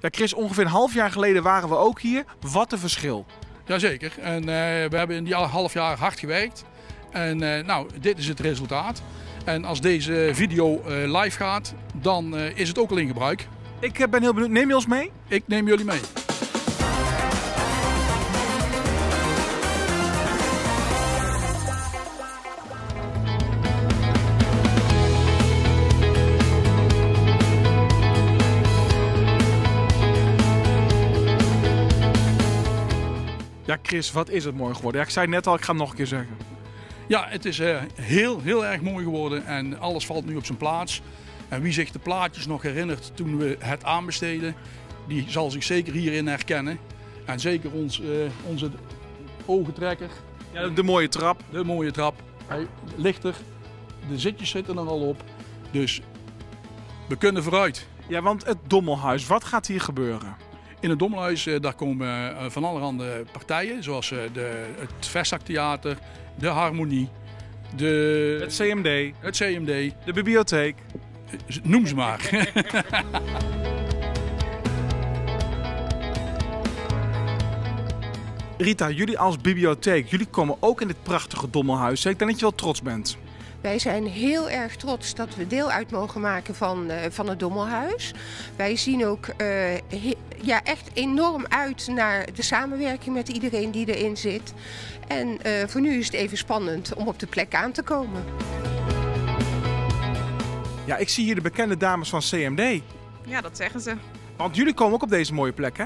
Ja, Chris, ongeveer een half jaar geleden waren we ook hier. Wat een verschil. Jazeker. En eh, we hebben in die half jaar hard gewerkt. En eh, nou, dit is het resultaat. En als deze video eh, live gaat, dan is het ook al in gebruik. Ik ben heel benieuwd. Neem je ons mee? Ik neem jullie mee. Ja, Chris, wat is het mooi geworden? Ja, ik zei net al, ik ga het nog een keer zeggen. Ja, het is eh, heel, heel erg mooi geworden en alles valt nu op zijn plaats. En wie zich de plaatjes nog herinnert toen we het aanbesteden, die zal zich zeker hierin herkennen. En zeker ons, eh, onze ogentrekker, Ja, de mooie trap. de mooie trap. Hij ligt er, de zitjes zitten er al op. Dus we kunnen vooruit. Ja, want het Dommelhuis, wat gaat hier gebeuren? In het Dommelhuis eh, daar komen eh, van allerhande partijen, zoals eh, de, het Vestzaktheater, de Harmonie, de, Het CMD, het CMD, de bibliotheek. noem ze maar. Rita, jullie als bibliotheek, jullie komen ook in dit prachtige Dommelhuis. Ik denk dat je wel trots bent. Wij zijn heel erg trots dat we deel uit mogen maken van, eh, van het Dommelhuis. Wij zien ook eh, he- ja, echt enorm uit naar de samenwerking met iedereen die erin zit. En eh, voor nu is het even spannend om op de plek aan te komen. Ja, ik zie hier de bekende dames van CMD. Ja, dat zeggen ze. Want jullie komen ook op deze mooie plek, hè?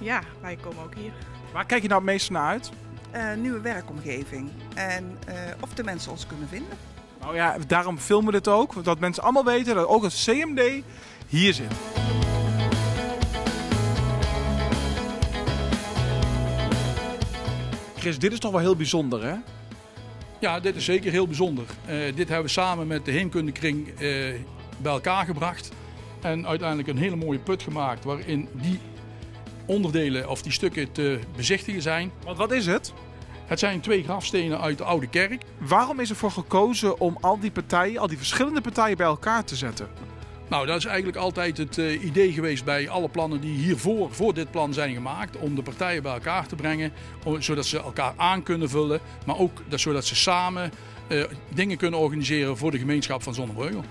Ja, wij komen ook hier. Waar kijk je nou het meeste naar uit? Eh, nieuwe werkomgeving. En eh, of de mensen ons kunnen vinden. Nou ja, daarom filmen we dit ook. Dat mensen allemaal weten dat ook het CMD hier zit. Chris, dit is toch wel heel bijzonder, hè? ja, dit is zeker heel bijzonder. Eh, dit hebben we samen met de Heemkundekring eh, bij elkaar gebracht. En uiteindelijk een hele mooie put gemaakt waarin die onderdelen of die stukken te bezichtigen zijn. Want wat is het? Het zijn twee grafstenen uit de oude kerk. Waarom is ervoor gekozen om al die partijen, al die verschillende partijen bij elkaar te zetten? Nou, dat is eigenlijk altijd het eh, idee geweest bij alle plannen die hiervoor, voor dit plan zijn gemaakt. Om de partijen bij elkaar te brengen, om- zodat ze elkaar aan kunnen vullen. Maar ook dat, zodat ze samen eh, dingen kunnen organiseren voor de gemeenschap van Zonnebreugel.